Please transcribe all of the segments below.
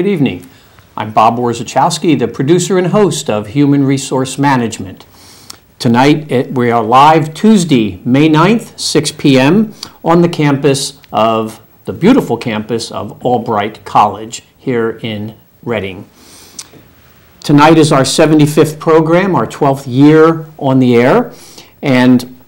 Good evening. I'm Bob Orzechowski, the producer and host of Human Resource Management. Tonight, it, we are live Tuesday, May 9th, 6 p.m., on the campus of the beautiful campus of Albright College here in Reading. Tonight is our 75th program, our 12th year on the air, and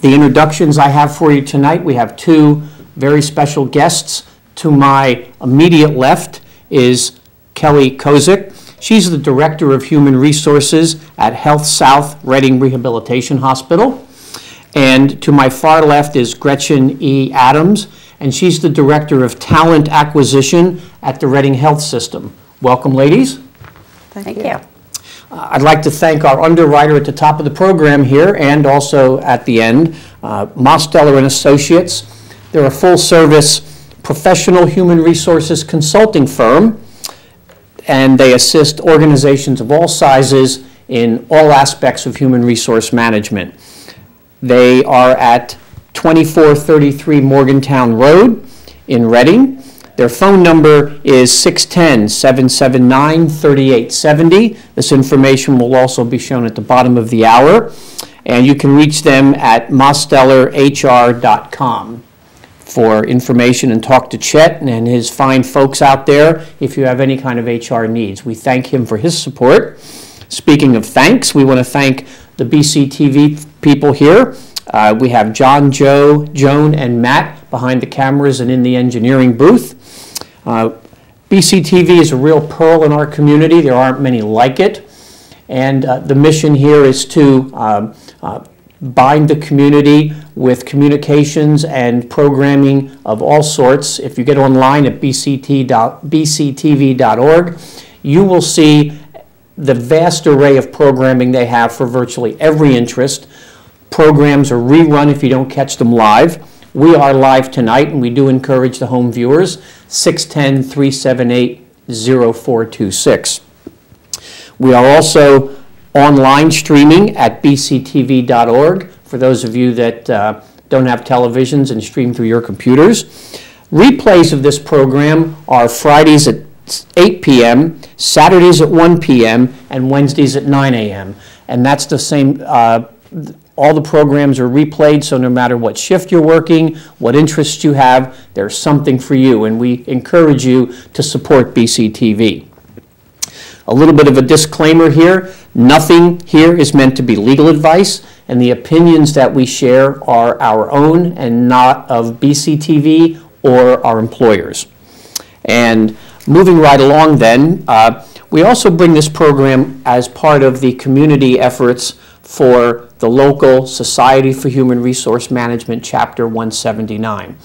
the introductions I have for you tonight, we have two very special guests. To my immediate left is Kelly Kozik. She's the Director of Human Resources at Health South Reading Rehabilitation Hospital. And to my far left is Gretchen E. Adams, and she's the Director of Talent Acquisition at the Reading Health System. Welcome, ladies. Thank you. Uh, I'd like to thank our underwriter at the top of the program here and also at the end, uh, Mosteller and Associates. They're a full-service professional human resources consulting firm, and they assist organizations of all sizes in all aspects of human resource management. They are at 2433 Morgantown Road in Reading. Their phone number is 610-779-3870. This information will also be shown at the bottom of the hour. And you can reach them at mostellerhr.com for information and talk to Chet and his fine folks out there if you have any kind of HR needs. We thank him for his support. Speaking of thanks, we want to thank the BCTV people here. Uh, we have John, Joe, Joan, and Matt behind the cameras and in the engineering booth. Uh, BCTV is a real pearl in our community. There aren't many like it. And uh, the mission here is to um, uh, bind the community with communications and programming of all sorts. If you get online at bctv.org, you will see the vast array of programming they have for virtually every interest. Programs are rerun if you don't catch them live. We are live tonight, and we do encourage the home viewers, 610 378 0426. We are also online streaming at bctv.org for those of you that uh, don't have televisions and stream through your computers. Replays of this program are Fridays at 8 p.m., Saturdays at 1 p.m., and Wednesdays at 9 a.m. And that's the same. Uh, all the programs are replayed, so no matter what shift you're working, what interests you have, there's something for you, and we encourage you to support BCTV. A little bit of a disclaimer here. Nothing here is meant to be legal advice, and the opinions that we share are our own and not of BCTV or our employers. And moving right along then, uh, we also bring this program as part of the community efforts for the local Society for Human Resource Management, Chapter 179.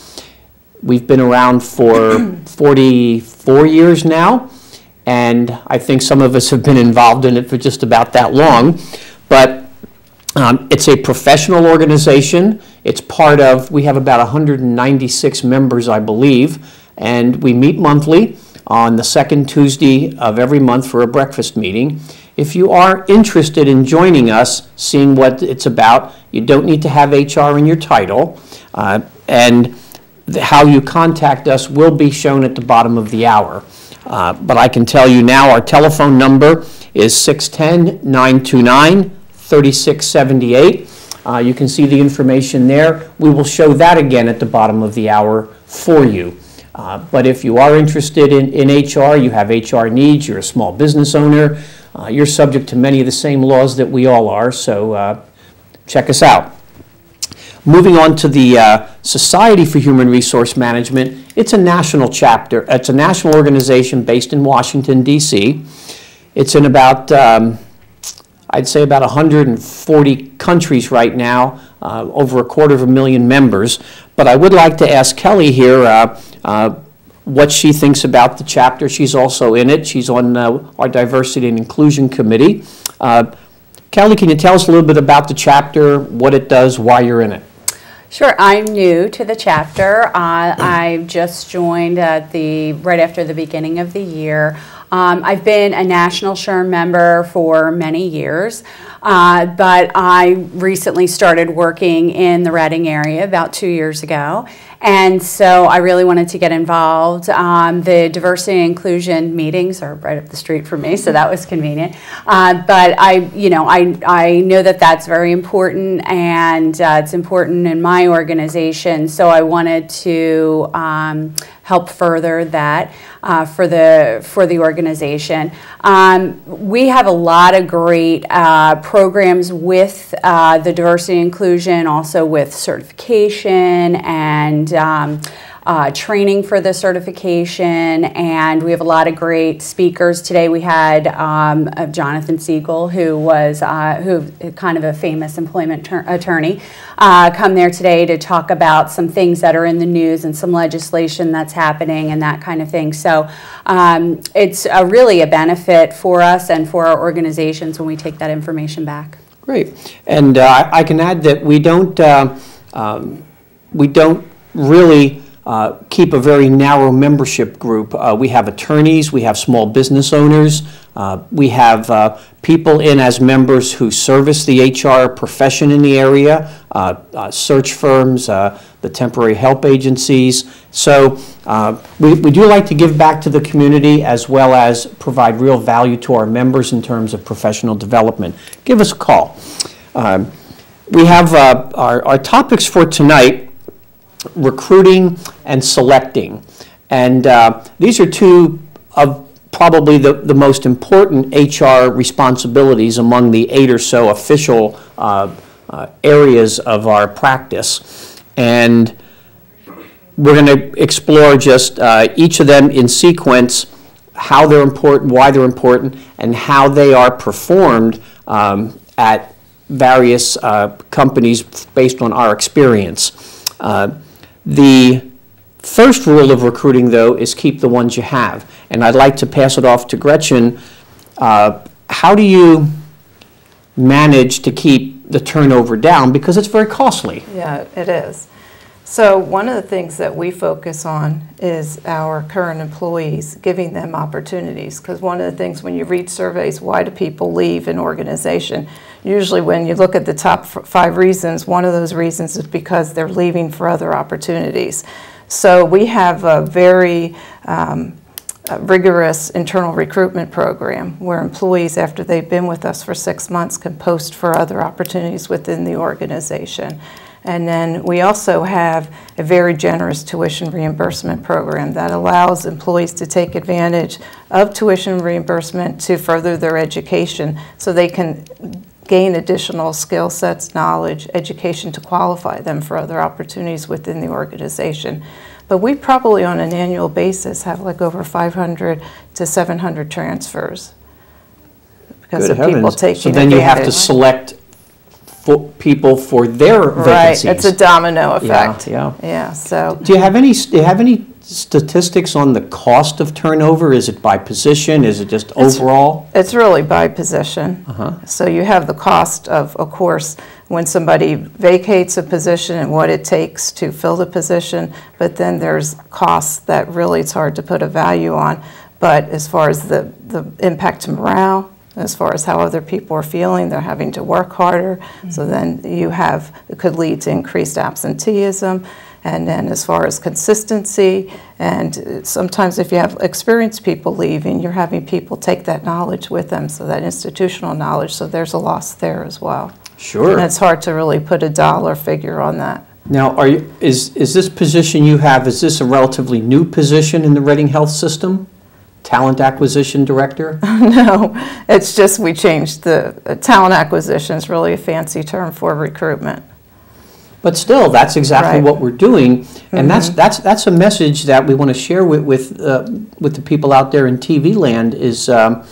We've been around for 44 years now, and I think some of us have been involved in it for just about that long. But um, it's a professional organization. It's part of, we have about 196 members, I believe, and we meet monthly on the second Tuesday of every month for a breakfast meeting. If you are interested in joining us, seeing what it's about, you don't need to have HR in your title. Uh, and the, how you contact us will be shown at the bottom of the hour. Uh, but I can tell you now our telephone number is 610 929 3678. Uh, you can see the information there. We will show that again at the bottom of the hour for you. Uh, but if you are interested in, in HR, you have HR needs, you're a small business owner, uh, you're subject to many of the same laws that we all are, so uh, check us out. Moving on to the uh, Society for Human Resource Management, it's a national chapter. It's a national organization based in Washington, D.C. It's in about, um, I'd say, about 140 countries right now, uh, over a quarter of a million members. But I would like to ask Kelly here uh, uh, what she thinks about the chapter. She's also in it. She's on uh, our Diversity and Inclusion Committee. Uh, Kelly, can you tell us a little bit about the chapter, what it does, why you're in it? Sure, I'm new to the chapter. Uh, I just joined at the right after the beginning of the year. Um, I've been a National SHRM member for many years, uh, but I recently started working in the Reading area about two years ago, And so I really wanted to get involved. Um, the diversity and inclusion meetings are right up the street from me, so that was convenient. Uh, but I, you know, I, I know that that's very important and uh, it's important in my organization. So I wanted to um, help further that uh, for the for the organization. Um, we have a lot of great uh, programs with uh, the diversity inclusion, also with certification and. Um, uh, training for the certification, and we have a lot of great speakers. Today we had um, uh, Jonathan Segal, who was uh, who kind of a famous employment attorney, uh, come there today to talk about some things that are in the news and some legislation that's happening and that kind of thing. So um, it's a really a benefit for us and for our organizations when we take that information back. Great. And uh, I can add that we don't, uh, um, we don't really uh, keep a very narrow membership group. Uh, we have attorneys, we have small business owners, uh, we have uh, people in as members who service the HR profession in the area, uh, search firms, the temporary help agencies. So we, we do like to give back to the community as well as provide real value to our members in terms of professional development. Give us a call. Um, we have our, our topics for tonight recruiting and selecting. And uh, these are two of probably the, the most important HR responsibilities among the eight or so official uh, uh, areas of our practice. And we're going to explore just uh, each of them in sequence, how they're important, why they're important, and how they are performed um, at various uh, companies based on our experience. Uh, the first rule of recruiting, though, is keep the ones you have. And I'd like to pass it off to Gretchen. Uh, how do you manage to keep the turnover down? Because it's very costly. Yeah, it is. So one of the things that we focus on is our current employees, giving them opportunities. Because one of the things when you read surveys, why do people leave an organization? Usually when you look at the top five reasons, one of those reasons is because they're leaving for other opportunities. So we have a very um, a rigorous internal recruitment program where employees, after they've been with us for six months, can post for other opportunities within the organization. And then we also have a very generous tuition reimbursement program that allows employees to take advantage of tuition reimbursement to further their education so they can gain additional skill sets, knowledge, education to qualify them for other opportunities within the organization. But we probably on an annual basis have like over 500 to 700 transfers because Good of people heavens. taking So then you have to advantage. select for people for their Right, vacancies. it's a domino effect. yeah. Yeah, so, Do you have any, do you have any statistics on the cost of turnover? Is it by position? Is it just overall? it's really by position. Uh-huh. So you have the cost of, of course, when somebody vacates a position and what it takes to fill the position, but then there's costs that really it's hard to put a value on. But as far as the, the impact to morale, as far as how other people are feeling, they're having to work harder. So mm-hmm. then you have, it could lead to increased absenteeism. And then as far as consistency, and sometimes if you have experienced people leaving, you're having people take that knowledge with them, so that institutional knowledge, so there's a loss there as well. Sure. And it's hard to really put a dollar figure on that. Now, are you, is, is this position you have, is this a relatively new position in the Reading Health System? Talent Acquisition Director? No, it's just we changed the, uh, talent acquisition is really a fancy term for recruitment. But still, that's exactly Right. Mm-hmm. what we're doing, and that's, that's, that's a message that we want to share with, with, uh, with the people out there in TV land, is, um,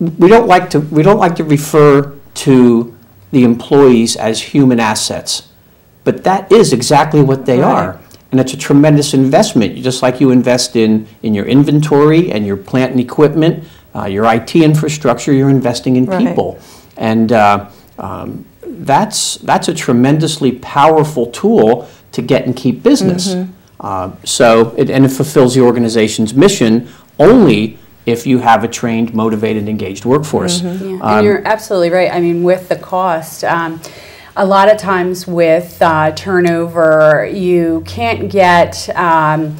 we don't like to, we don't like to refer to the employees as human assets, but that is exactly what they Right. are. And it's a tremendous investment, just like you invest in, in your inventory and your plant and equipment, uh, your IT infrastructure, you're investing in Right. people. And uh, um, that's, that's a tremendously powerful tool to get and keep business. Mm-hmm. Uh, So, it- and it fulfills the organization's mission only if you have a trained, motivated, engaged workforce. Mm-hmm. Yeah, Um, and you're absolutely right. I mean, with the cost, um, a lot of times with uh, turnover, you can't get. Um,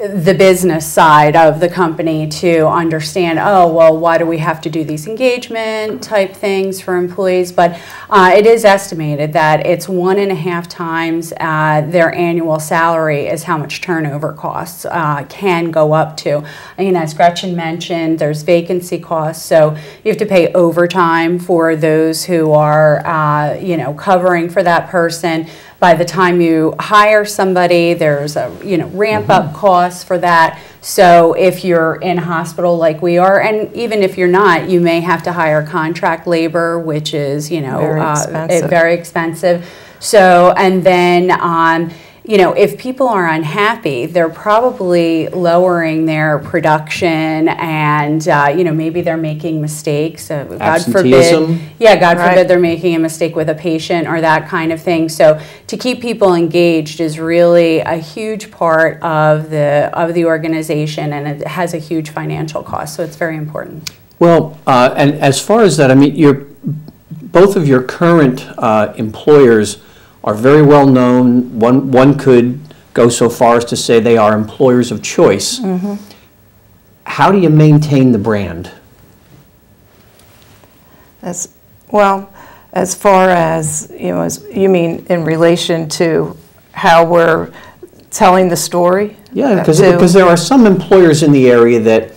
the business side of the company to understand, oh, well, why do we have to do these engagement type things for employees? But uh, it is estimated that it's one and a half times uh, their annual salary is how much turnover costs uh, can go up to. And as Gretchen mentioned, there's vacancy costs, so you have to pay overtime for those who are, uh, you know, covering for that person by the time you hire somebody, there's a, you know, ramp up costs for that. So if you're in hospital like we are, and even if you're not, you may have to hire contract labor, which is, you know, Very uh, expensive. very expensive. So, and then, um, you know, if people are unhappy, they're probably lowering their production and, uh, you know, maybe they're making mistakes. Uh, God forbid. Absenteeism. Yeah, God Right. forbid they're making a mistake with a patient or that kind of thing. So to keep people engaged is really a huge part of the of the organization, and it has a huge financial cost. So it's very important. Well, uh, and as far as that, I mean, your, both of your current uh, employers are very well known. One, one could go so far as to say they are employers of choice. Mm-hmm. How do you maintain the brand? As, well, as far as, you know, as, you mean in relation to how we're telling the story? Yeah, because, because there are some employers in the area that,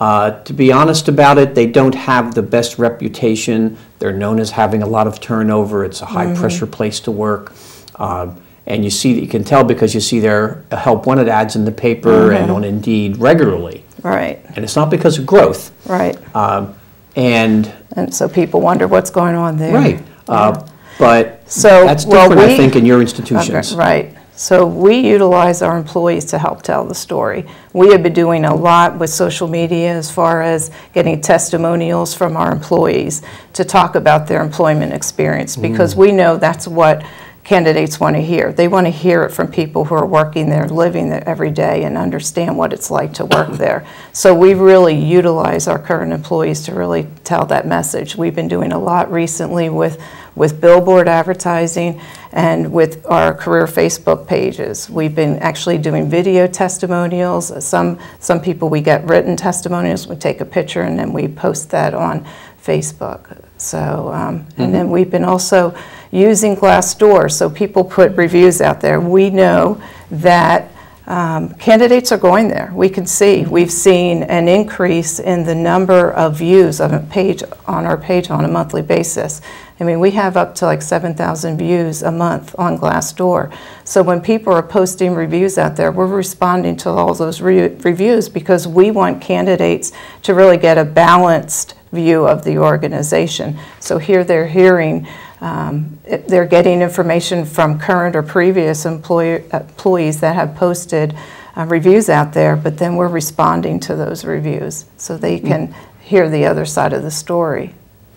uh, to be honest about it, they don't have the best reputation. They're known as having a lot of turnover. It's a high-pressure place to work. Um, And you see, that you can tell because you see their help wanted ads in the paper and on Indeed regularly. Right, And it's not because of growth. right. Um, And, And so people wonder what's going on there. right, uh, but So, that's well, different, I think, in your Okay, institutions. Right. So we utilize our employees to help tell the story. We have been doing a lot with social media as far as getting testimonials from our employees to talk about their employment experience because mm. we know that's what candidates want to hear. They want to hear it from people who are working there, living there every day, and understand what it's like to work there. So we really utilize our current employees to really tell that message. We've been doing a lot recently with, with billboard advertising and with our career Facebook pages. We've been actually doing video testimonials. Some, some people, we get written testimonials, we take a picture and then we post that on Facebook. So, um, and then we've been also using Glassdoor, so people put reviews out there. We know that um, candidates are going there. We can see, we've seen an increase in the number of views of a page, on our page on a monthly basis. I mean, we have up to like 7,000 views a month on Glassdoor. So when people are posting reviews out there, we're responding to all those re- reviews because we want candidates to really get a balanced view of the organization. So here they're hearing, um, it- they're getting information from current or previous employer- employees that have posted uh, reviews out there, but then we're responding to those reviews so they can hear the other side of the story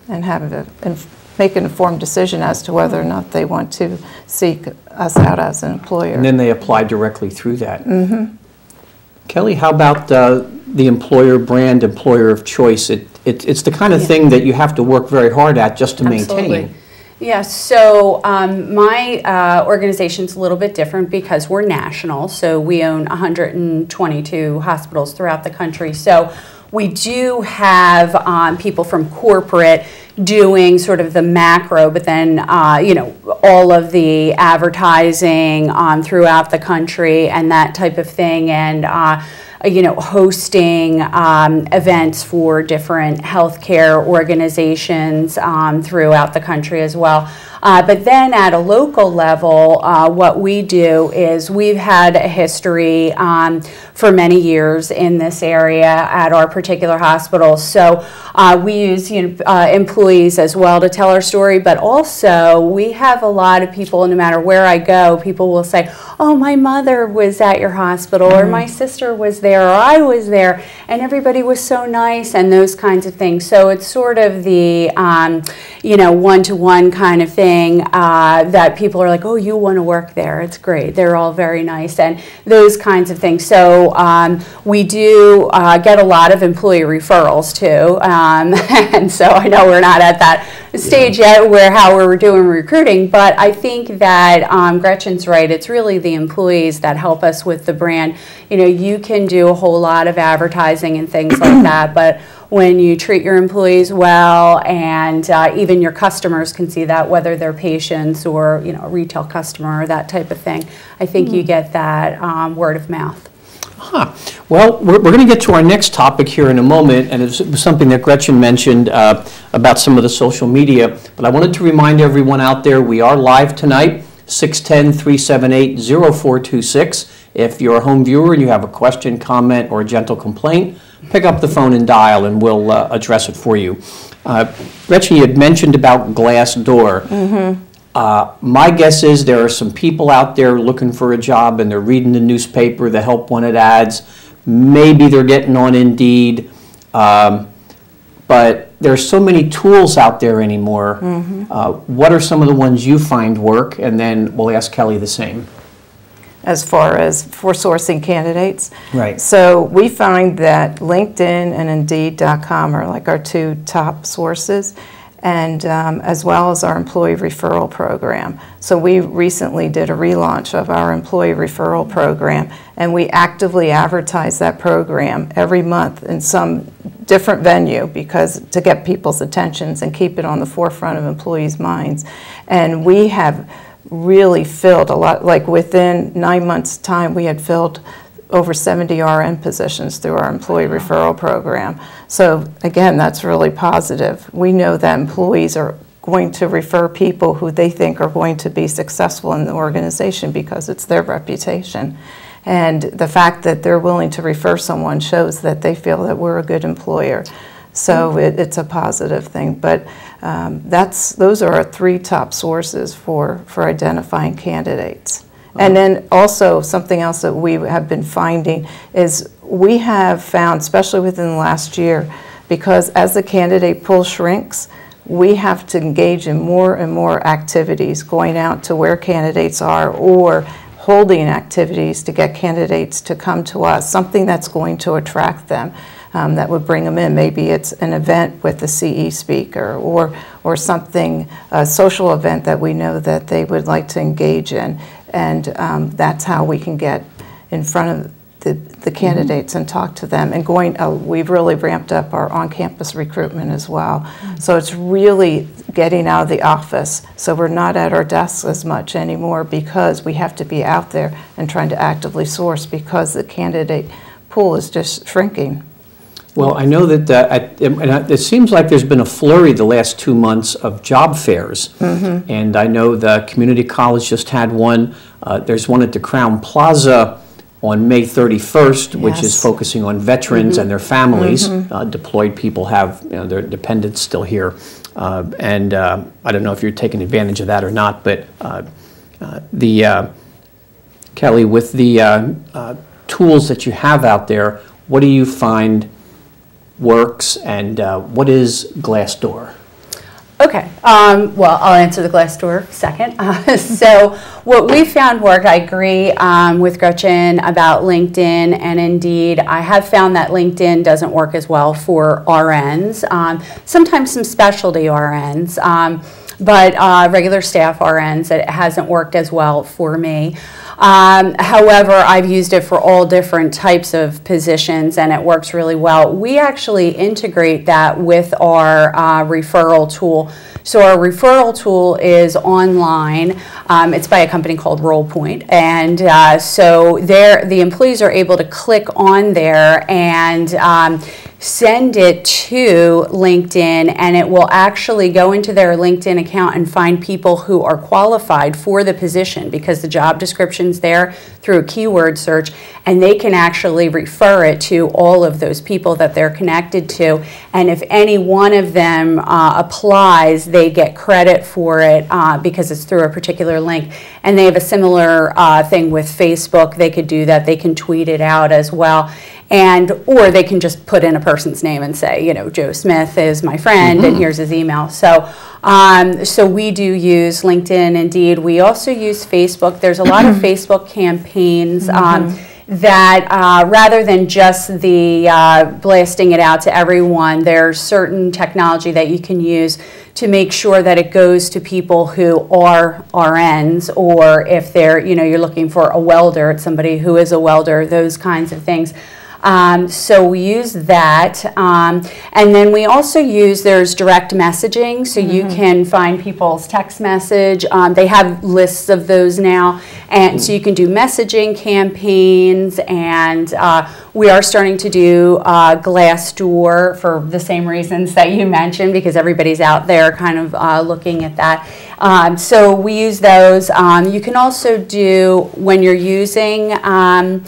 and have a, and make an informed decision as to whether or not they want to seek us out as an employer. And then they apply directly through that. Kelly, how about uh, the employer brand, employer of choice? It, it- it's the kind of thing that you have to work very hard at just to Absolutely. maintain. Yeah, so um, my uh, organization's a little bit different because we're national, so we own 122 hospitals throughout the country. So we do have um, people from corporate doing sort of the macro, but then, uh, you know, all of the advertising um, throughout the country and that type of thing. And, uh, you know, hosting um, events for different healthcare organizations um, throughout the country as well. Uh, but then at a local level, uh, what we do is we've had a history um, for many years in this area at our particular hospital. So uh, we use you know, uh, employees as well to tell our story, but also we have a lot of people, no matter where I go, people will say, Oh, my mother was at your hospital, or my sister was there, or I was there, and everybody was so nice, and those kinds of things. So it's sort of the, um, you know, one to one kind of thing uh, that people are like, Oh, you want to work there. It's great. They're all very nice, and those kinds of things. So um, we do uh, get a lot of employee referrals too. Um, and so I know we're not at that stage yet where how we're doing recruiting, but I think that um, Gretchen's right. It's really the employees that help us with the brand. You know, you can do a whole lot of advertising and things like that, but when you treat your employees well and uh, even your customers can see that whether they're patients or you know a retail customer or that type of thing i think you get that um, word of mouth Well, we're, we're going to get to our next topic here in a moment, and it's something that Gretchen mentioned uh, about some of the social media. But I wanted to remind everyone out there we are live tonight, 610 378 0426. If you're a home viewer and you have a question, comment, or a gentle complaint, pick up the phone and dial, and we'll uh, address it for you. Uh, Gretchen, you had mentioned about Glassdoor. Uh, My guess is there are some people out there looking for a job and they're reading the newspaper, the help wanted ads. Maybe they're getting on Indeed. um, But there's so many tools out there anymore. Uh, What are some of the ones you find work? And then we'll ask Kelly the same. as far as for sourcing candidates. Right. So we find that LinkedIn and Indeed.com are like our two top sources, and um, as well as our employee referral program. So we recently did a relaunch of our employee referral program, and we actively advertise that program every month in some different venue because to get people's attentions and keep it on the forefront of employees' minds. And we have really filled a lot, like within nine months' time, we had filled over 70 RN positions through our employee referral program. So again, that's really positive. We know that employees are going to refer people who they think are going to be successful in the organization because it's their reputation. And the fact that they're willing to refer someone shows that they feel that we're a good employer. So it, it's a positive thing. But um, that's, those are our three top sources for, for identifying candidates. And then also, something else that we have been finding is we have found, especially within the last year, because as the candidate pool shrinks, we have to engage in more and more activities, going out to where candidates are or holding activities to get candidates to come to us, something that's going to attract them, um, that would bring them in. Maybe it's an event with a CE speaker or, or something, a social event that we know that they would like to engage in. And um, that's how we can get in front of the, the candidates and talk to them. And going, uh, we've really ramped up our on-campus recruitment as well. So it's really getting out of the office. So we're not at our desks as much anymore because we have to be out there and trying to actively source because the candidate pool is just shrinking. Well, I know that, uh, I- and I- it seems like there's been a flurry the last two months of job fairs. And I know the community college just had one. Uh, There's one at the Crowne Plaza on May 31st, which is focusing on veterans and their families. Uh, Deployed people have, you know, their dependents still here. Uh, And uh, I don't know if you're taking advantage of that or not, but uh, uh, the, uh, Kelly, with the uh, uh, tools that you have out there, what do you find works and uh, what is Glassdoor? Okay, um, well, I'll answer the Glassdoor second. Uh, so, what we found worked, I agree um, with Gretchen about LinkedIn and Indeed. I have found that LinkedIn doesn't work as well for RNs, um, sometimes some specialty RNs, um, but uh, regular staff RNs, it hasn't worked as well for me. Um, however, I've used it for all different types of positions and it works really well. We actually integrate that with our uh, referral tool. So, our referral tool is online. Um, it's by a company called RolePoint. And uh, so, there, the employees are able to click on there and um, send it to LinkedIn, and it will actually go into their LinkedIn account and find people who are qualified for the position because the job description's there through a keyword search, and they can actually refer it to all of those people that they're connected to. And if any one of them uh, applies, they get credit for it uh, because it's through a particular link. And they have a similar uh, thing with Facebook. They could do that. They can tweet it out as well and or they can just put in a person's name and say, you know, Joe Smith is my friend, and here's his email. So, um, so we do use LinkedIn. Indeed, we also use Facebook. There's a lot of Facebook campaigns. Um, that uh, rather than just the uh, blasting it out to everyone, there's certain technology that you can use to make sure that it goes to people who are RNs, or if they're, you know, you're looking for a welder, it's somebody who is a welder, those kinds of things. Um, so we use that. Um, and then we also use, there's direct messaging, so you can find people's text message. Um, they have lists of those now. And so you can do messaging campaigns, and uh, we are starting to do uh, Glassdoor for the same reasons that you mentioned, because everybody's out there kind of uh, looking at that. Um, so we use those. Um, you can also do, when you're using, um,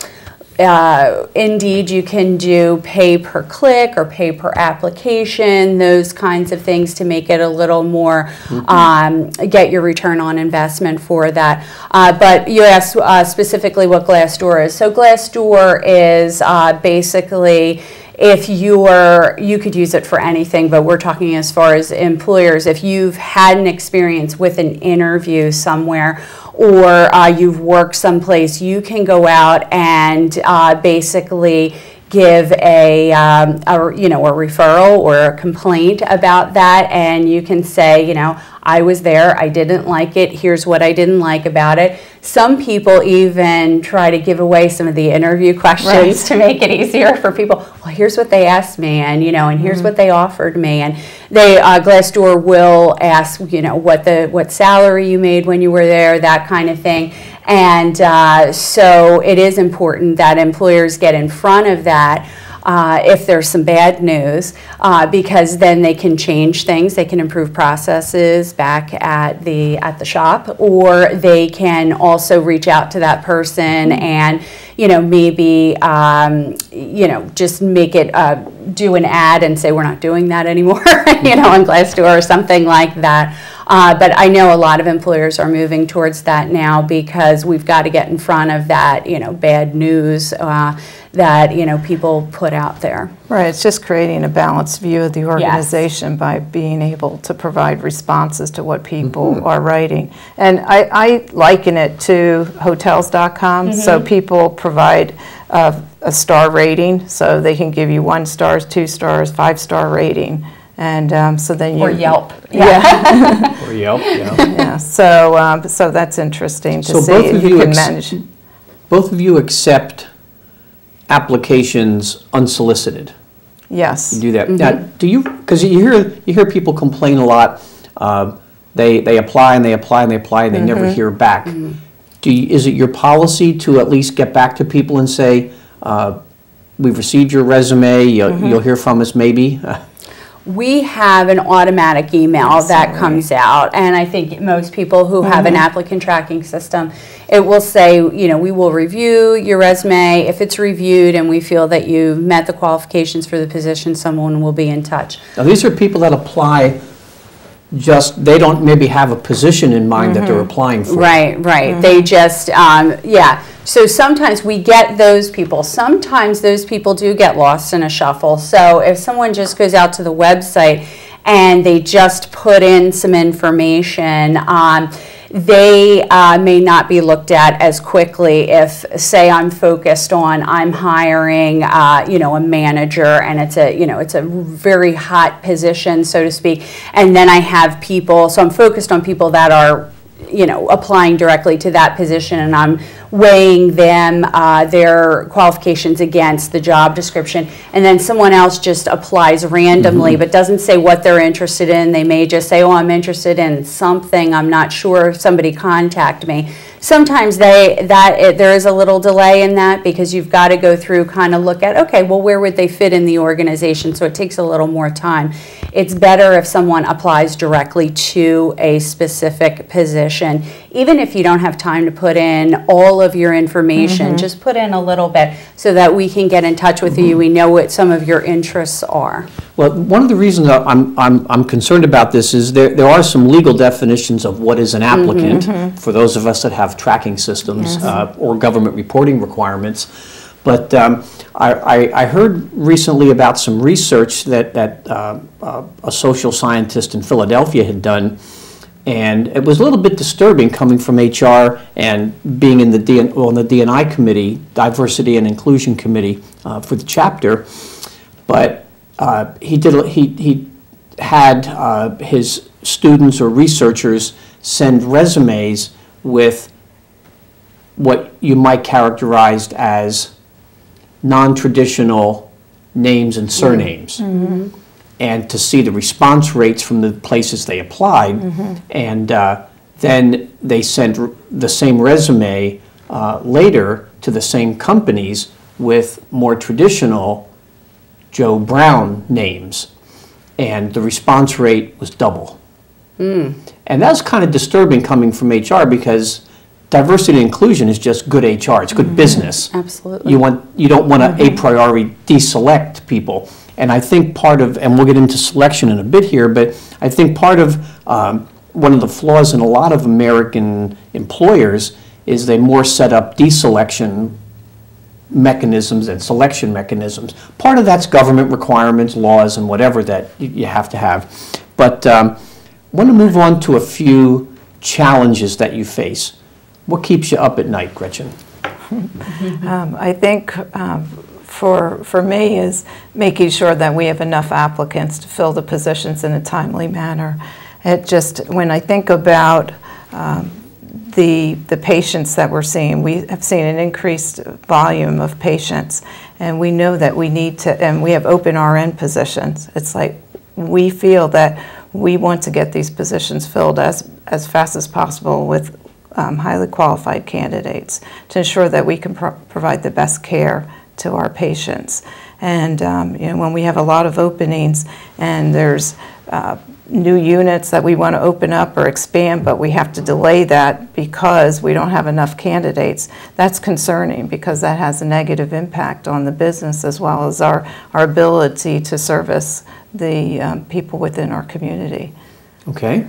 uh, Indeed, you can do pay per click or pay per application, those kinds of things to make it a little more, um, get your return on investment for that. Uh, but you asked uh, specifically what Glassdoor is. So Glassdoor is uh, basically if you're, you could use it for anything, but we're talking as far as employers, if you've had an experience with an interview somewhere or uh, you've worked someplace, you can go out and uh, basically give a, um, a, you know, a referral or a complaint about that, and you can say, you know, I was there, I didn't like it, here's what I didn't like about it. Some people even try to give away some of the interview questions Right. to make it easier for people. Well, here's what they asked me, and you know, and here's what they offered me, and they uh, Glassdoor will ask, you know, what the what salary you made when you were there, that kind of thing. And uh, so it is important that employers get in front of that. Uh, if there's some bad news, uh, because then they can change things, they can improve processes back at the at the shop, or they can also reach out to that person and you know maybe um, you know just make it uh, do an ad and say we're not doing that anymore, you know, on Glassdoor or something like that. Uh, but I know a lot of employers are moving towards that now because we've got to get in front of that, you know, bad news uh, that you know people put out there. Right, it's just creating a balanced view of the organization by being able to provide responses to what people are writing. And I, I liken it to hotels.com, so people provide uh, a star rating, so they can give you one stars, two stars, five-star rating, and um, so then you. Or Yelp. Yeah, Or Yelp, yeah. yeah, so, um, so that's interesting to So see. both if of You you can ex- manage, Both of you accept applications unsolicited. yes. You do that. Now, do you, because you hear, you hear people complain a lot, uh, they, they apply and they apply and they apply and they never hear back. Do you, is it your policy to at least get back to people and say, uh, we've received your resume, you'll, you'll hear from us maybe? We have an automatic email that comes out, and I think most people who have an mm-hmm. applicant tracking system, it will say, you know, we will review your resume. If it's reviewed and we feel that you've met the qualifications for the position, someone will be in touch. Now, these are people that apply just, they don't maybe have a position in mind that they're applying for. Right, right. They just, um, yeah. So sometimes we get those people. Sometimes those people do get lost in a shuffle. So if someone just goes out to the website and they just put in some information, um, they uh, may not be looked at as quickly if, say, I'm focused on I'm hiring, uh, you know, a manager, and it's a, you know, it's a very hot position, so to speak, and then I have people. So I'm focused on people that are you know, applying directly to that position, and I'm weighing them, uh, their qualifications against the job description, and then someone else just applies randomly, but doesn't say what they're interested in. They may just say, "Oh, I'm interested in something. I'm not sure. Somebody contact me." Sometimes they that it, there is a little delay in that because you've got to go through, kind of look at, okay, well, where would they fit in the organization? So it takes a little more time. It's better if someone applies directly to a specific position, even if you don't have time to put in all of your information. Just put in a little bit so that we can get in touch with you. We know what some of your interests are. Well, one of the reasons I'm, I'm, I'm concerned about this is there, there are some legal definitions of what is an applicant for those of us that have tracking systems uh, or government reporting requirements. But um, I, I, I heard recently about some research that, that uh, uh, a social scientist in Philadelphia had done And it was a little bit disturbing coming from HR and being in the in the DNI committee, Diversity and Inclusion Committee uh, for the chapter. But uh, he did, he, he had uh, his students or researchers send resumes with what you might characterize as non-traditional names and surnames. And to see the response rates from the places they applied. And uh, then they sent r- the same resume uh, later to the same companies with more traditional Joe Brown names. And the response rate was double. And that's kind of disturbing coming from HR because diversity and inclusion is just good HR. It's good business. Absolutely. You want you don't want to a priori deselect people. And I think part of and we'll get into selection in a bit here, but I think part of um, one of the flaws in a lot of American employers is they more set up deselection mechanisms and selection mechanisms. Part of that's government requirements, laws, and whatever that you have to have. But um, I want to move on to a few challenges that you face. What keeps you up at night, Gretchen? Um, I think um, for, for me is making sure that we have enough applicants to fill the positions in a timely manner. It just, when I think about um, the, the patients that we're seeing, we have seen an increased volume of patients, and we know that we need to, and we have open RN positions. It's like, we feel that we want to get these positions filled as, as fast as possible with um, highly qualified candidates to ensure that we can pro- provide the best care to our patients. And um, you know, when we have a lot of openings and there's uh, new units that we want to open up or expand, but we have to delay that because we don't have enough candidates, that's concerning because that has a negative impact on the business as well as our, our ability to service the um, people within our community. Okay.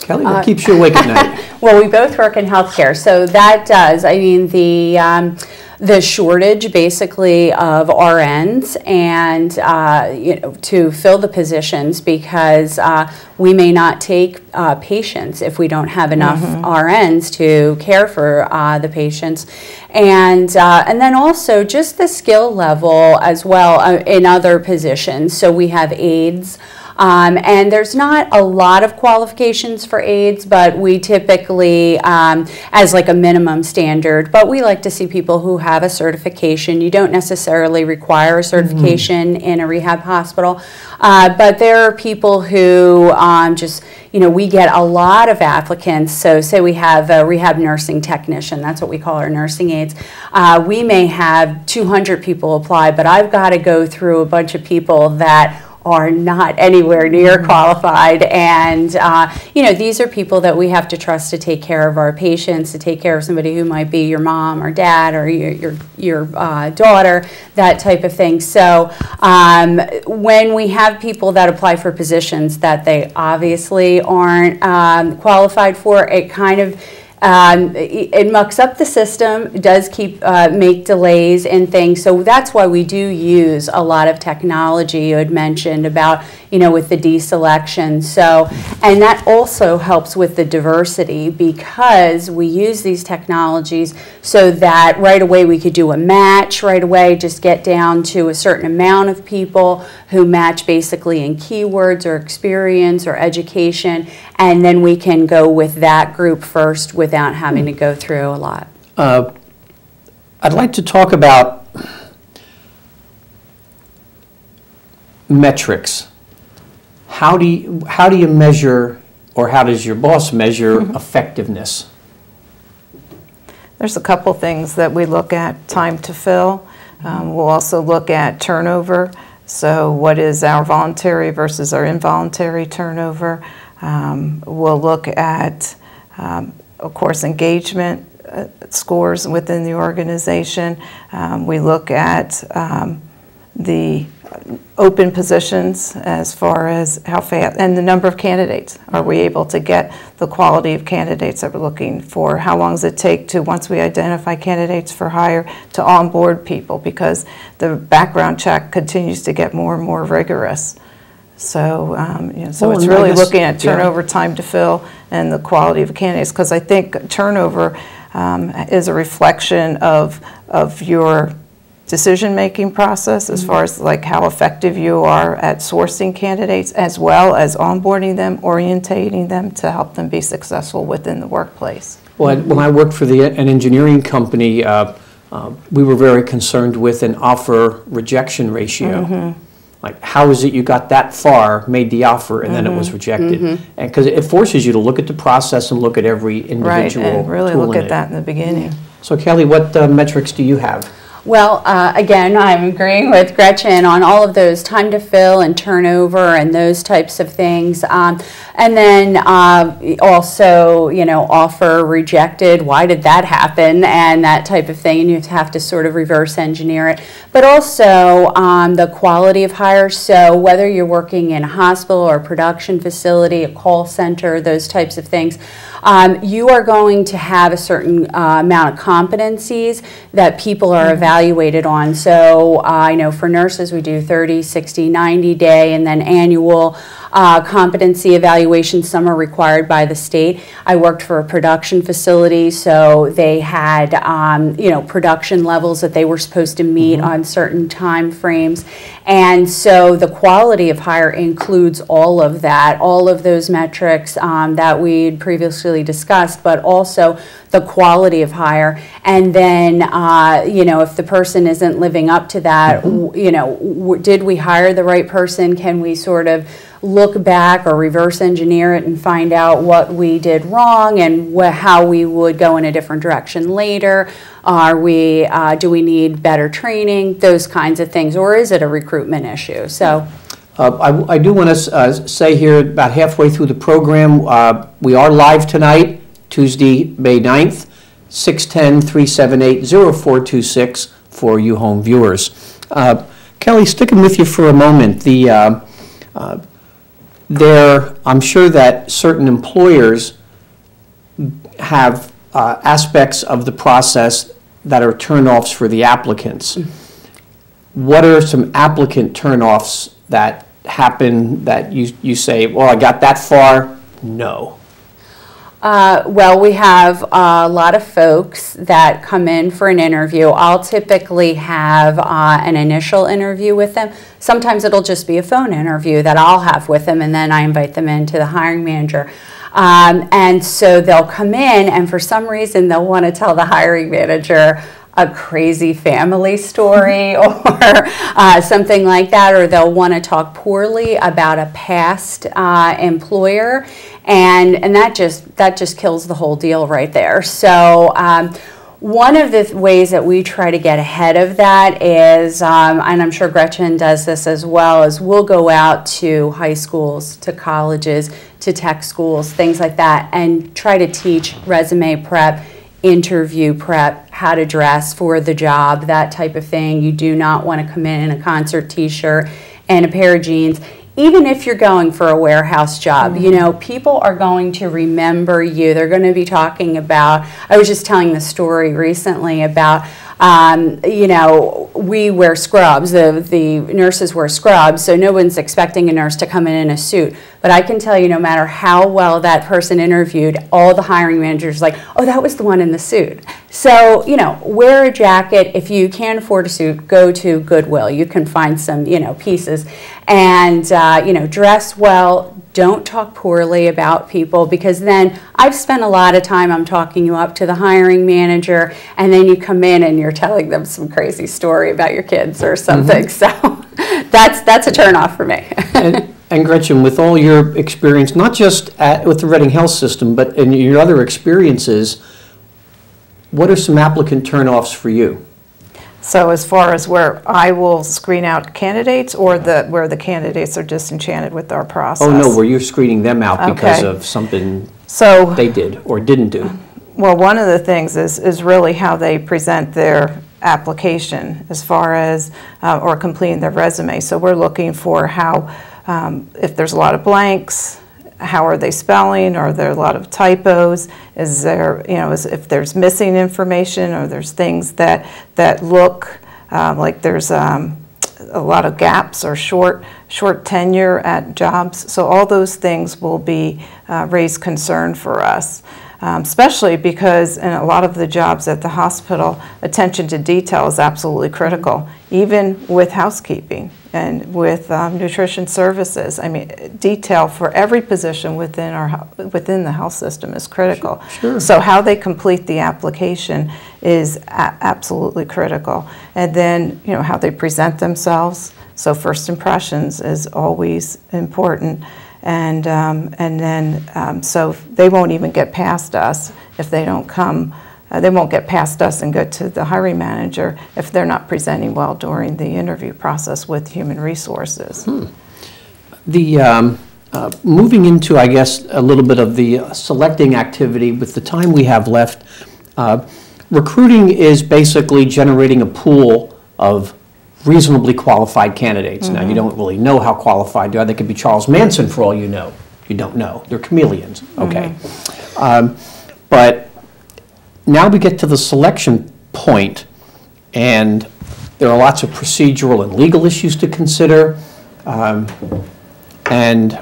Kelly, what keeps you awake at night? Well, we both work in healthcare, so that does. I mean, the um, the shortage basically of RNs and uh, you know to fill the positions because uh, we may not take uh, patients if we don't have enough RNs to care for uh, the patients, and uh, and then also just the skill level as well uh, in other positions. So we have aides. Um, and there's not a lot of qualifications for aides, but we typically, um, as like a minimum standard, but we like to see people who have a certification. You don't necessarily require a certification in a rehab hospital, uh, but there are people who um, just, you know, we get a lot of applicants. So, say we have a rehab nursing technician, that's what we call our nursing aides. Uh, we may have 200 people apply, but I've got to go through a bunch of people that are not anywhere near qualified. And, uh, you know, these are people that we have to trust to take care of our patients, to take care of somebody who might be your mom or dad or your, your, your uh, daughter, that type of thing. So um, when we have people that apply for positions that they obviously aren't um, qualified for, it kind of um, it, it mucks up the system, does keep, uh, make delays and things. So that's why we do use a lot of technology you had mentioned about, you know, with the deselection. So, and that also helps with the diversity because we use these technologies so that right away we could do a match right away, just get down to a certain amount of people who match basically in keywords or experience or education, and then we can go with that group first without having to go through a lot. Uh, I'd like to talk about metrics. How do you, how do you measure, or how does your boss measure effectiveness? There's a couple things that we look at, time to fill. Um, We'll also look at turnover. So what is our voluntary versus our involuntary turnover? Um, We'll look at, um, of course, engagement uh, scores within the organization. Um, We look at um, the open positions as far as how fast, and the number of candidates. Are we able to get the quality of candidates that we're looking for? How long does it take to, once we identify candidates for hire, to onboard people? Because the background check continues to get more and more rigorous. So, um, you know, so Well, it's really guess- looking at yeah. turnover, time to fill, and the quality of candidates, because I think turnover um, is a reflection of, of your decision-making process as far as like how effective you are at sourcing candidates, as well as onboarding them, orientating them to help them be successful within the workplace. Well, when I worked for the, an engineering company, uh, uh, we were very concerned with an offer rejection ratio. Like, how is it you got that far, made the offer, and then it was rejected? And, because it forces you to look at the process and look at every individual. Right, and really look at it. that in the beginning. So Kelly, what uh, metrics do you have? Well, uh, again, I'm agreeing with Gretchen on all of those time to fill and turnover and those types of things. Um, and then uh, also, you know, offer rejected. Why did that happen? And that type of thing. And you have to sort of reverse engineer it. But also um, the quality of hire. So whether you're working in a hospital or a production facility, a call center, those types of things. Um, you are going to have a certain uh, amount of competencies that people are evaluated on. So uh, I know for nurses, we do 30, 60, 90 day, and then annual uh, competency evaluations. Some are required by the state. I worked for a production facility, so they had um, you know production levels that they were supposed to meet on certain time frames, and so the quality of hire includes all of that, all of those metrics um, that we'd previously discussed, but also the quality of hire. And then, uh, you know, if the person isn't living up to that, w- you know, w- did we hire the right person? Can we sort of look back or reverse engineer it and find out what we did wrong and how we would go in a different direction later? Are we, uh, do we need better training? Those kinds of things. Or is it a recruitment issue? So, Uh, I I do want to say here, about halfway through the program, uh, we are live tonight, Tuesday, May 9th, 610-378-0426 for you home viewers. Uh, Kelly, sticking with you for a moment, the, uh, uh, there, I'm sure that certain employers have uh, aspects of the process that are turnoffs for the applicants. What are some applicant turnoffs that happen that you, you say, well, I got that far? No. Uh, well, we have a lot of folks that come in for an interview. I'll typically have uh, an initial interview with them. Sometimes it'll just be a phone interview that I'll have with them, and then I invite them into the hiring manager. Um, and so they'll come in, and for some reason, they'll want to tell the hiring manager a crazy family story or uh, something like that, or they'll want to talk poorly about a past uh, employer, and and that just that just kills the whole deal right there. So. Um, one of the th- ways that we try to get ahead of that is, um, and I'm sure Gretchen does this as well, is we'll go out to high schools, to colleges, to tech schools, things like that, and try to teach resume prep, interview prep, how to dress for the job, that type of thing. You do not want to come in in a concert t-shirt and a pair of jeans. Even if you're going for a warehouse job, you know, people are going to remember you. They're going to be talking about, I was just telling the story recently about um, you know, we wear scrubs. The, the nurses wear scrubs, so no one's expecting a nurse to come in in a suit. But I can tell you, no matter how well that person interviewed, all the hiring managers like, oh, that was the one in the suit. So you know, wear a jacket. If you can't afford a suit, go to Goodwill. You can find some, you know, pieces, and uh, you know, dress well. Don't talk poorly about people because then I've spent a lot of time. I'm talking you up to the hiring manager, and then you come in and you're telling them some crazy story about your kids or mm-hmm. something. So that's that's a turnoff for me. And and Gretchen, with all your experience, not just at, with the Reading Health System, but in your other experiences, what are some applicant turnoffs for you? So as far as where I will screen out candidates or the, where the candidates are disenchanted with our process? Oh, no, where you're screening them out because Okay. of something So, they did or didn't do. well, one of the things is, is really how they present their application as far as, uh, or completing their resume. So we're looking for how, um, if there's a lot of blanks, how are they spelling? Are there a lot of typos? Is there, you know, is, if there's missing information or there's things that, that look um, like there's um, a lot of gaps or short, short tenure at jobs. So all those things will be, uh, raise concern for us. Um, especially because in a lot of the jobs at the hospital, attention to detail is absolutely critical, even with housekeeping and with um, nutrition services. I mean, detail for every position within our within the health system is critical. Sure. So how they complete the application is a- absolutely critical, and then you know how they present themselves. So first impressions is always important. And, um, and then, um, so they won't even get past us if they don't come, uh, they won't get past us and go to the hiring manager if they're not presenting well during the interview process with human resources. The, um, uh, moving into, I guess, a little bit of the selecting activity with the time we have left, uh, recruiting is basically generating a pool of reasonably qualified candidates. Now, you don't really know how qualified they are. They could be Charles Manson for all you know. You don't know. They're chameleons, okay? Um, But now we get to the selection point, and there are lots of procedural and legal issues to consider. Um, And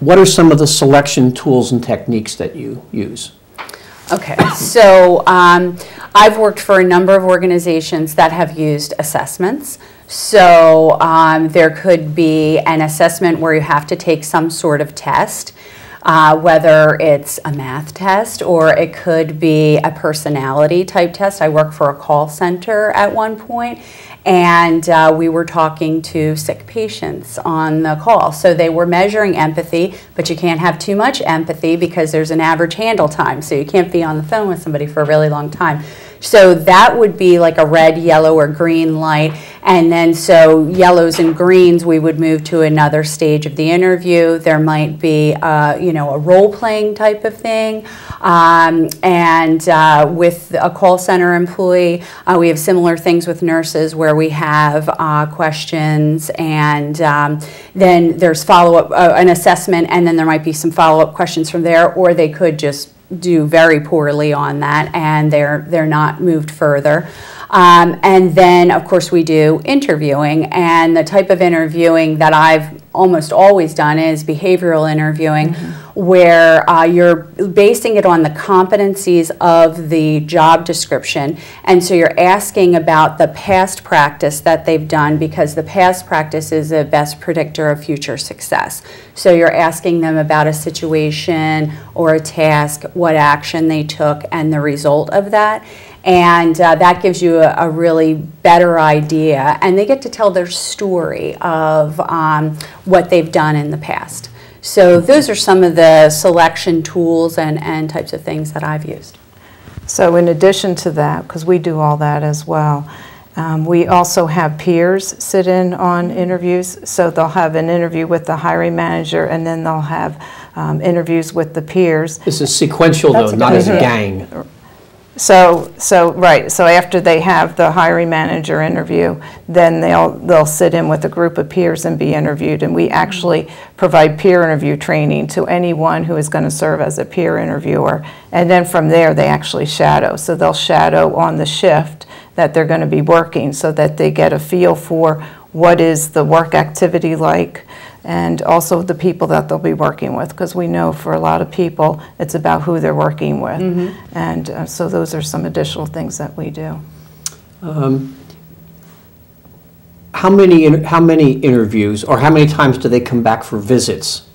what are some of the selection tools and techniques that you use? Okay, so um, I've worked for a number of organizations that have used assessments. So um, there could be an assessment where you have to take some sort of test, uh, whether it's a math test or it could be a personality type test. I worked for a call center at one point, and uh, we were talking to sick patients on the call. So they were measuring empathy, but you can't have too much empathy because there's an average handle time. So you can't be on the phone with somebody for a really long time. So that would be like a red, yellow, or green light. And then, so yellows and greens, we would move to another stage of the interview. There might be, uh, you know, a role playing type of thing. Um, and uh, with a call center employee, uh, we have similar things with nurses where we have uh, questions and um, then there's follow up, uh, an assessment, and then there might be some follow up questions from there, or they could just do very poorly on that and they're they're not moved further. Um, and then, of course, we do interviewing, and the type of interviewing that I've almost always done is behavioral interviewing, where uh, you're basing it on the competencies of the job description. And so you're asking about the past practice that they've done because the past practice is a best predictor of future success. So you're asking them about a situation or a task, what action they took, and the result of that. And uh, that gives you a, a really better idea. And they get to tell their story of um, what they've done in the past. So those are some of the selection tools and, and types of things that I've used. So in addition to that, because we do all that as well, um, we also have peers sit in on interviews. So they'll have an interview with the hiring manager, and then they'll have um, interviews with the peers. This is sequential, though, That's a not good as a idea. gang. So, so, right, so after they have the hiring manager interview, then they'll, they'll sit in with a group of peers and be interviewed. And we actually provide peer interview training to anyone who is going to serve as a peer interviewer. And then from there, they actually shadow. So they'll shadow on the shift that they're going to be working so that they get a feel for what is the work activity like and also the people that they'll be working with, because we know for a lot of people, it's about who they're working with. And uh, so those are some additional things that we do. How many, how many interviews, or how many times do they come back for visits?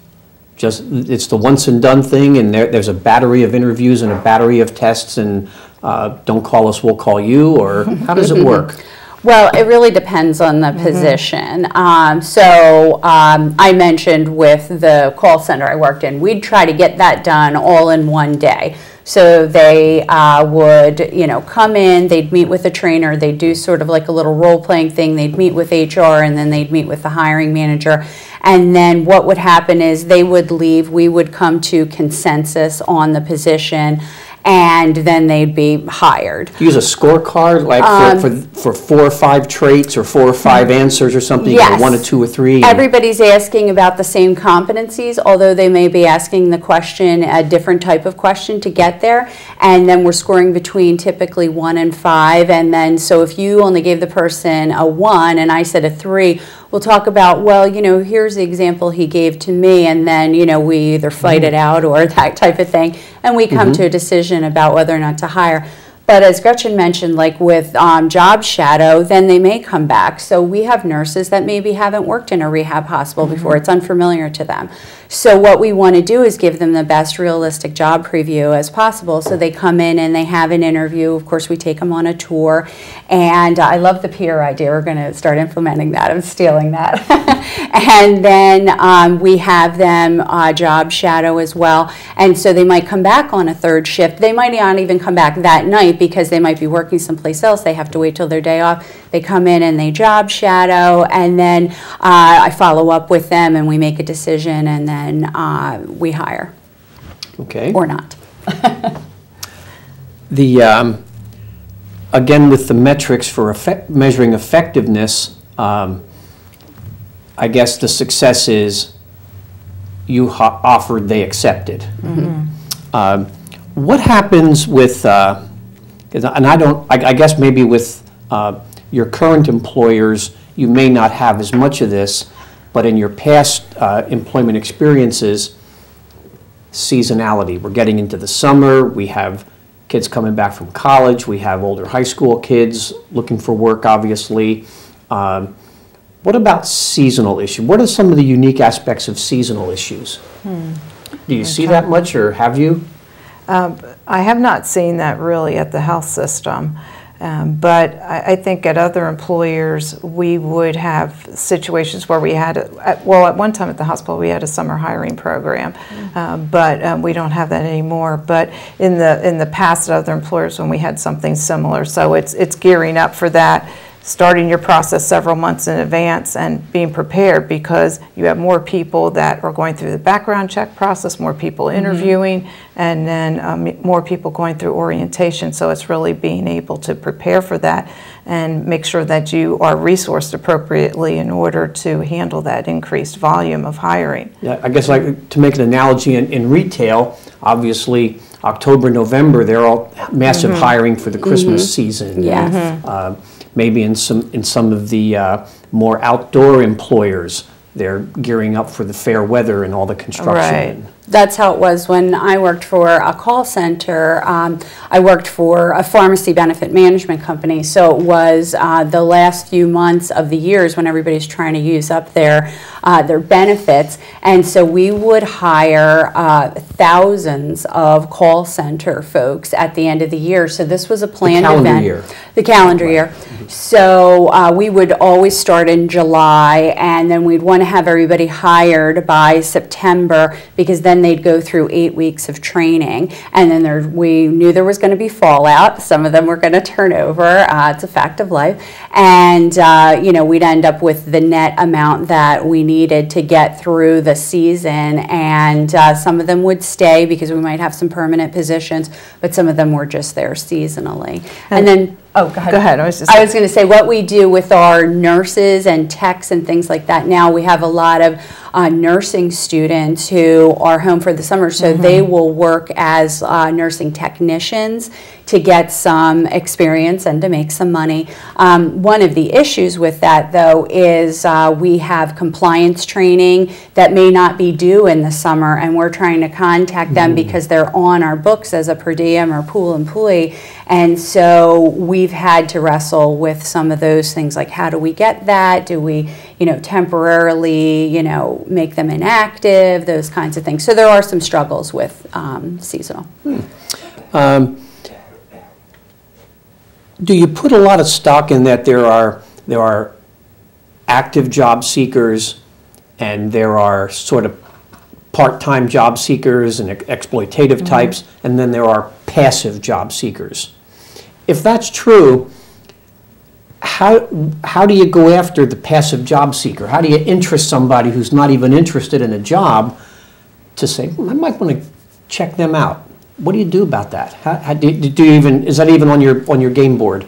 Just, it's the once and done thing, and there, there's a battery of interviews and a battery of tests, and uh, don't call us, we'll call you, or how does it work? Well, it really depends on the position. Um, so um, I mentioned with the call center I worked in, we'd try to get that done all in one day. So they uh, would, you know, come in, they'd meet with a trainer, they'd do sort of like a little role playing thing, they'd meet with HR, and then they'd meet with the hiring manager. And then what would happen is they would leave, we would come to consensus on the position. And then they'd be hired. Use a scorecard, like Um, for, for, for four or five traits or four or five answers or something? You go One or two or three? Everybody's asking about the same competencies, although they may be asking the question, a different type of question to get there. And then we're scoring between typically one and five. And then, so if you only gave the person a one and I said a three, we'll talk about, well, you know, here's the example he gave to me. And then, you know, we either fight it mm-hmm. out or that type of thing. And we come to a mm-hmm. decision about whether or not to hire. But as Gretchen mentioned, like with um, job shadow, then they may come back. So we have nurses that maybe haven't worked in a rehab hospital before, mm-hmm. it's unfamiliar to them. So what we want to do is give them the best realistic job preview as possible. So they come in and they have an interview. Of course, we take them on a tour. And I love the peer idea. We're going to start implementing that. I'm stealing that. and then um, we have them uh, job shadow as well. And so they might come back on a third shift. They might not even come back that night because they might be working someplace else. They have to wait till their day off. They come in and they job shadow, and then uh, I follow up with them and we make a decision, and then uh, we hire Okay. or not. The, um, again, with the metrics for effect, measuring effectiveness, um, I guess the success is you ho- offered, they accepted. Um, What happens with, uh, 'cause I- and I don't, I I guess maybe with uh, your current employers, you may not have as much of this, but in your past uh, employment experiences, seasonality. We're getting into the summer, we have kids coming back from college, we have older high school kids looking for work, obviously. Um, What about seasonal issue? What are some of the unique aspects of seasonal issues? Do you see that much, or have you? I have not seen that really at the health system, um, but I, I think at other employers, we would have situations where we had, a- at- well, at one time at the hospital, we had a summer hiring program, um, but um, we don't have that anymore. But in the, in the past at other employers, when we had something similar, so it's, it's gearing up for that, starting your process several months in advance and being prepared because you have more people that are going through the background check process, more people interviewing, and then um, more people going through orientation. So it's really being able to prepare for that and make sure that you are resourced appropriately in order to handle that increased volume of hiring. Yeah, I guess like, to make an analogy, in, in retail, obviously, October, November, they're all massive hiring for the Christmas season. Yes. Uh, Maybe in some, in some of the uh, more outdoor employers, they're gearing up for the fair weather and all the construction. Right. That's how it was when I worked for a call center. Um, I worked for a pharmacy benefit management company, so it was uh, the last few months of the years when everybody's trying to use up their uh, their benefits, and so we would hire uh, thousands of call center folks at the end of the year. So this was a planned calendar event. year. The calendar year. So uh, we would always start in July, and then we'd want to have everybody hired by September because then they'd go through eight weeks of training. And then there, we knew there was going to be fallout. Some of them were going to turn over. Uh, it's a fact of life. And, uh, you know, we'd end up with the net amount that we needed to get through the season. And uh, some of them would stay because we might have some permanent positions, but some of them were just there seasonally. And then, oh, go ahead. Go ahead, I was just- I was going to say, what we do with our nurses and techs and things like that now, we have a lot of uh, nursing students who are home for the summer, so they will work as uh, nursing technicians to get some experience and to make some money. Um, one of the issues with that, though, is uh, we have compliance training that may not be due in the summer, and we're trying to contact them because they're on our books as a per diem or pool employee. And so we've had to wrestle with some of those things, like how do we get that? Do we, you know, temporarily, you know, make them inactive? Those kinds of things. So there are some struggles with um, seasonal. Do you put a lot of stock in that there are, there are active job seekers and there are sort of part-time job seekers and ex- exploitative types, and then there are passive job seekers? If that's true, how, how do you go after the passive job seeker? How do you interest somebody who's not even interested in a job to say, "Hmm, I might want to check them out? What do you do about that? How, how, do do you even, is that even on your, on your game board?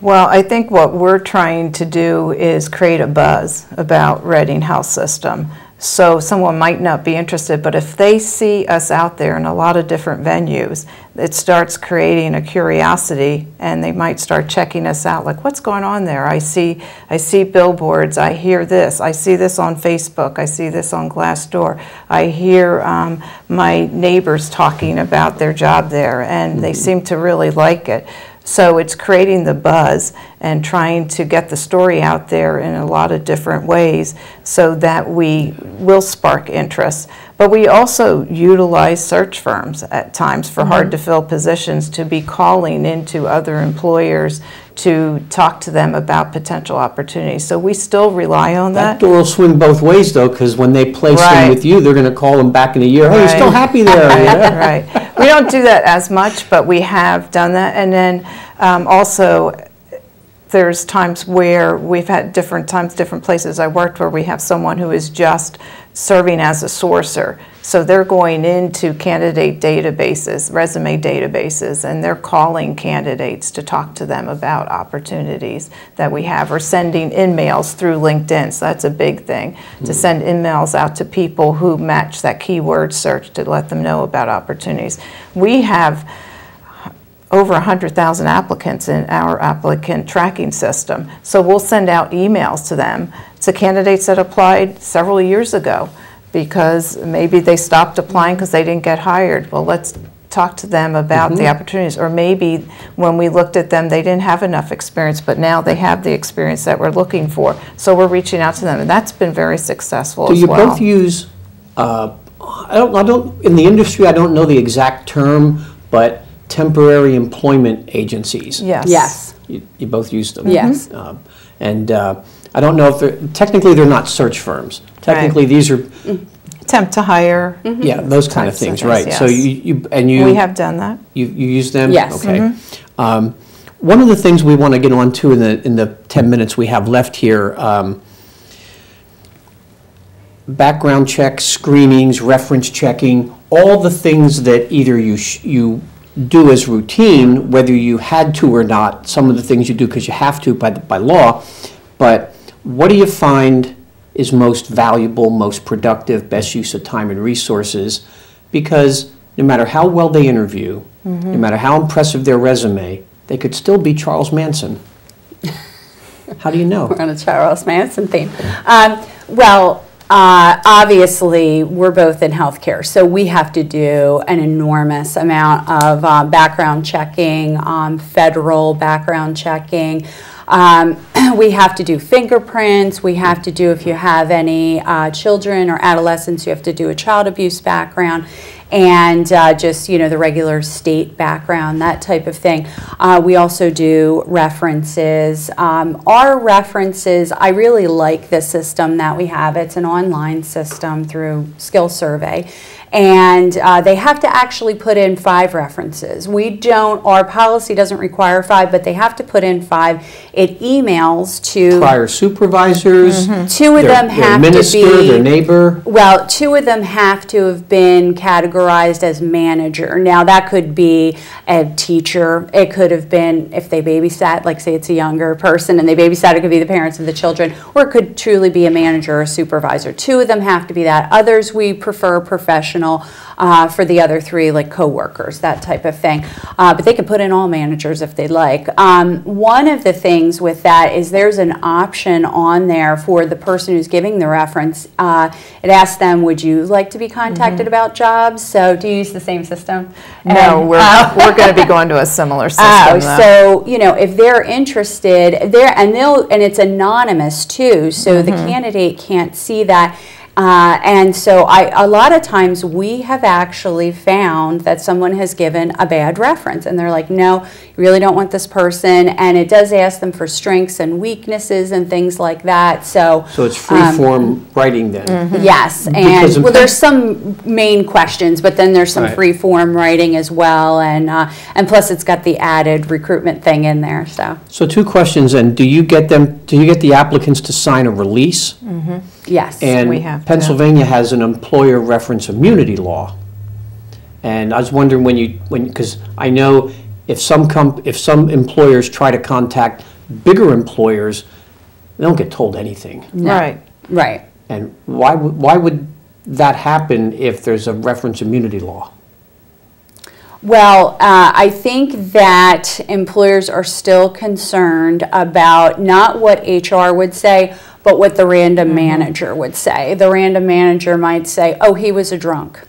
Well, I think what we're trying to do is create a buzz about Reading Health System. So someone might not be interested, but if they see us out there in a lot of different venues, it starts creating a curiosity and they might start checking us out like what's going on there? I see I see billboards, I hear this, I see this on Facebook, I see this on Glassdoor. I hear um, my neighbors talking about their job there and they seem to really like it. So it's creating the buzz and trying to get the story out there in a lot of different ways so that we will spark interest. But we also utilize search firms at times for mm-hmm. hard to fill positions to be calling into other employers to talk to them about potential opportunities. So we still rely on That that. door will swing both ways, though, because when they place them with you, they're gonna call them back in a year, hey, you're still happy there, you know? Right. We don't do that as much, but we have done that. And then um, also, there's times where we've had different times, different places I worked where we have someone who is just serving as a sourcer. So they're going into candidate databases, resume databases, and they're calling candidates to talk to them about opportunities that we have, or sending in-mails through LinkedIn. So that's a big thing, to hmm. send in-mails out to people who match that keyword search to let them know about opportunities. We have over 100,000 applicants in our applicant tracking system. So we'll send out emails to them, to candidates that applied several years ago, because maybe they stopped applying because they didn't get hired. Well, let's talk to them about the opportunities. Or maybe when we looked at them, they didn't have enough experience, but now they have the experience that we're looking for. So we're reaching out to them, and that's been very successful Do as you well. both use, uh, I don't, I don't, in the industry, I don't know the exact term, but temporary employment agencies? Yes. Yes. You you both use them? Yes. Um, And uh, I don't know if they're, technically, they're not search firms. Technically, these are, Attempt to hire, yeah, those kind of Types of things, things, right? So yes. you, you and you. we have done that. You, you use them? Yes. Okay. Um, One of the things we want to get on to in the, in the 10 minutes we have left here, um, background checks, screenings, reference checking, all the things that either you, sh- you do as routine, whether you had to or not, some of the things you do because you have to by, the- by law, but what do you find is most valuable, most productive, best use of time and resources? Because no matter how well they interview, no matter how impressive their resume, they could still be Charles Manson. How do you know? We're on a Charles Manson theme. Um, well, uh, obviously, we're both in healthcare, so we have to do an enormous amount of uh, background checking, um, federal background checking. Um, we have to do fingerprints. We have to do, if you have any uh, children or adolescents, you have to do a child abuse background and uh, just you know the regular state background, that type of thing. Uh, we also do references. Um, our references, I really like the system that we have. It's an online system through Skill Survey. And uh, they have to actually put in five references. We don't, our policy doesn't require five, but they have to put in five. It emails to Prior supervisors? two of their- them have to be their neighbor? well, two of them have to have been categorized as manager. Now, that could be a teacher. It could have been if they babysat, like say it's a younger person and they babysat, it could be the parents of the children, or it could truly be a manager or supervisor. Two of them have to be that. Others, we prefer professional. Uh, for the other three, like coworkers, that type of thing. Uh, but they could put in all managers if they'd like. Um, one of the things with that is there's an option on there for the person who's giving the reference. Uh, it asks them, "Would you like to be contacted about jobs?" So, do you use the same system? No, And- we're, we're going to be going to a similar system. Oh, so you know, if they're interested, there and they'll and it's anonymous too, so the candidate can't see that. Uh, and so, I a lot of times we have actually found that someone has given a bad reference, and they're like, "No, you really don't want this person," and it does ask them for strengths and weaknesses and things like that. So, So it's free-form writing then? Yes, Because and in well, there's some main questions, but then there's some Right. free form writing as well, and uh, and plus it's got the added recruitment thing in there. So So two questions, then. Do you get them, do you get the applicants to sign a release? Yes, And we have to. Pennsylvania has an employer reference immunity law. And I was wondering when you, when, because I know if some com, if some employers try to contact bigger employers, they don't get told anything. Right. Right. And why, would- why would that happen if there's a reference immunity law? Well, uh, I think that employers are still concerned about not what HR would say, but what the random manager would say. The random manager might say, oh, he was a drunk.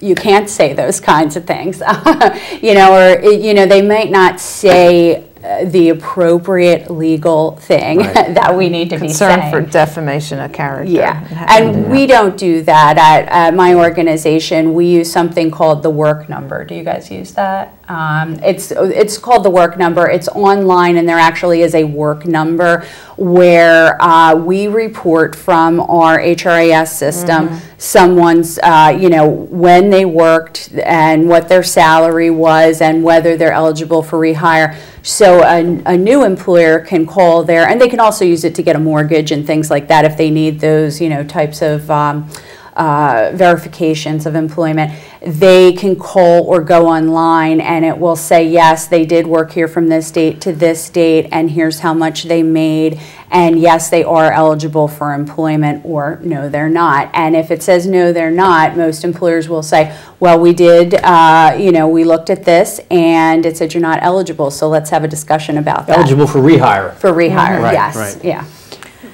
You can't say those kinds of things. you know, or, you know, they might not say uh, the appropriate legal thing Right. that we need to be Concern saying. for defamation of character. Yeah, It happened and we don't do that at, at my organization. We use something called the work number. Do you guys use that? Um, it's, it's called the work number. It's online and there actually is a work number where, uh, we report from our HRIS system, someone's, uh, you know, when they worked and what their salary was and whether they're eligible for rehire. So a, a new employer can call there, and they can also use it to get a mortgage and things like that if they need those, you know, types of um, uh, verifications of employment. They can call or go online, and it will say, yes, they did work here from this date to this date, and here's how much they made, and yes, they are eligible for employment, or no, they're not. And if it says no, they're not, most employers will say, well, we did, uh, you know, we looked at this, and it said you're not eligible, so let's have a discussion about that. Eligible for rehire, For rehire, Right, yes, right. yeah.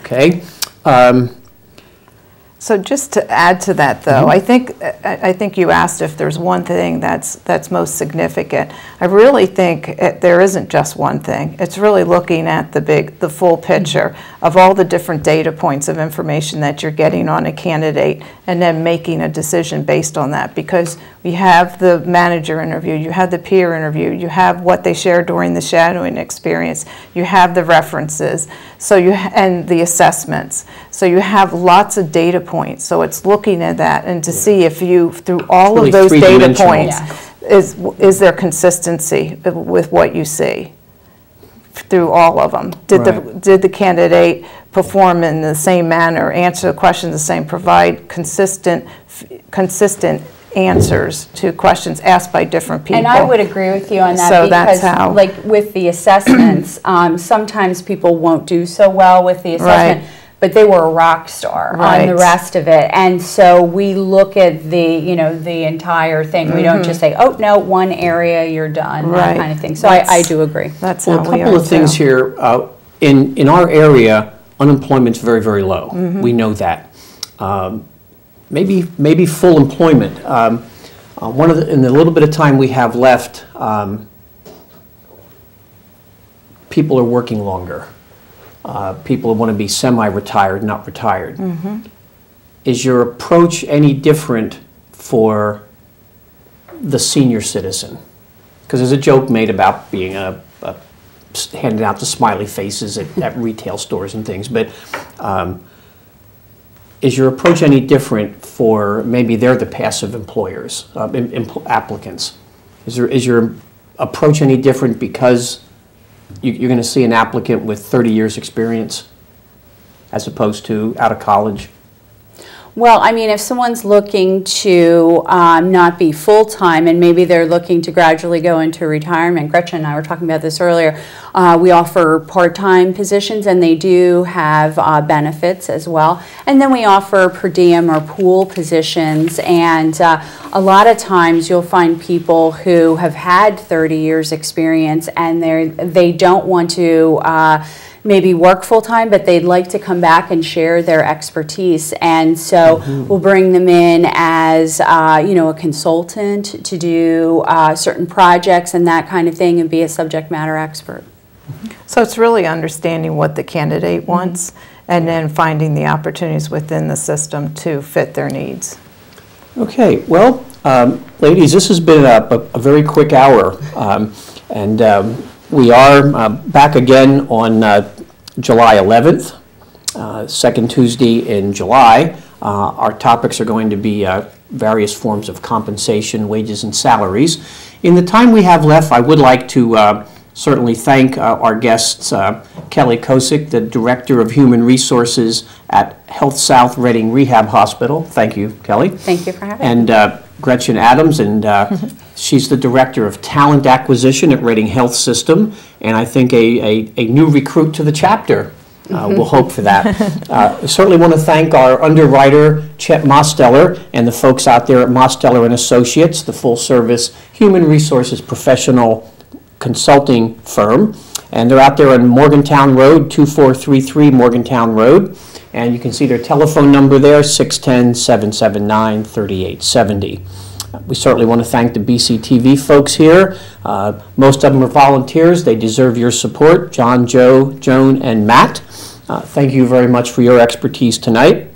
okay? Um, So just to add to that, though, mm-hmm. I think, I I think you asked if there's one thing that's, that's most significant. I really think it- there isn't just one thing. It's really looking at the big, the full picture of all the different data points of information that you're getting on a candidate, and then making a decision based on that. Because you have the manager interview, you have the peer interview, you have what they shared during the shadowing experience, you have the references, so you, and the assessments. So you have lots of data points, so it's looking at that and to see if you, through all Really of those data three-dimensional. points, is, is there consistency with what you see through all of them? Did the, Right. did the candidate perform in the same manner, answer the questions the same, provide consistent, consistent answers to questions asked by different people? And I would agree with you on that So that's because, how- like, with the assessments, um, sometimes people won't do so well with the assessment, Right. But they were a rock star on the rest of it. And so we look at the, you know, the entire thing. We don't just say, oh, no, one area, you're done, that Mm-hmm. Right. kind of thing. So I, I do agree. That's Well, how a we are couple of things here. uh, In, in our area, unemployment's very, very low. Mm-hmm. We know that. Um, Maybe, maybe full employment. Um, uh, One of the, in the little bit of time we have left, um, people are working longer. Uh, People who want to be semi-retired, not retired. Mm-hmm. Is your approach any different for the senior citizen? Because there's a joke made about being a, a handing out the smiley faces at, at retail stores and things, but um, is your approach any different for maybe they're the passive employers, uh, em- applicants? Is there is your approach any different because you're going to see an applicant with 30 years experience as opposed to out of college? Well, I mean, if someone's looking to um, not be full-time and maybe they're looking to gradually go into retirement, Gretchen and I were talking about this earlier, uh, we offer part-time positions and they do have uh, benefits as well. And then we offer per diem or pool positions and uh, a lot of times you'll find people who have had 30 years experience and they're, they don't want to uh, maybe work full-time, but they'd like to come back and share their expertise. And so we'll bring them in as, uh, you know, a consultant to do uh, certain projects and that kind of thing and be a subject matter expert. So it's really understanding what the candidate wants and then finding the opportunities within the system to fit their needs. Okay, well, um, ladies, this has been a, a- a very quick hour, um, and um, we are uh, back again on uh, July 11th, uh, second Tuesday in July. Uh, Our topics are going to be uh, various forms of compensation, wages, and salaries. In the time we have left, I would like to uh, certainly thank uh, our guests, uh, Kelly Kozik, the Director of Human Resources at Health South Reading Rehab Hospital. Thank you, Kelly. Thank you for having me. And uh, Gretchen Adams, and uh, she's the Director of Talent Acquisition at Reading Health System, and I think a, a, a new recruit to the chapter. Uh, We'll hope for that. Uh, Certainly want to thank our underwriter, Chet Mosteller, and the folks out there at Mosteller and Associates, the full-service human resources professional consulting firm. And they're out there on Morgantown Road, 2433 Morgantown Road. And you can see their telephone number there, 610-779-3870. We certainly want to thank the BCTV folks here. Uh, Most of them are volunteers. They deserve your support. John, Joe, Joan, and Matt. Uh, Thank you very much for your expertise tonight.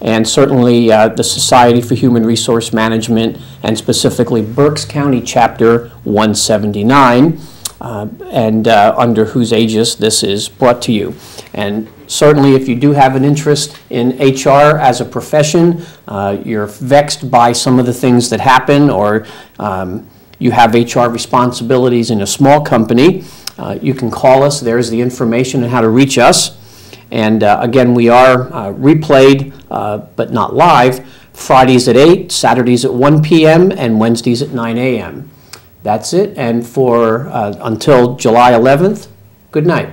And certainly uh, the Society for Human Resource Management, and specifically Berks County Chapter 179, uh, and uh, under whose aegis this is brought to you. And certainly, if you do have an interest in HR as a profession, uh, you're vexed by some of the things that happen, or um, you have HR responsibilities in a small company, uh, you can call us. There's the information on how to reach us. And uh, again, we are uh, replayed, uh, but not live, Fridays at 8, Saturdays at 1 p.m., and Wednesdays at 9 a.m. That's it. And for uh, until July 11th, good night.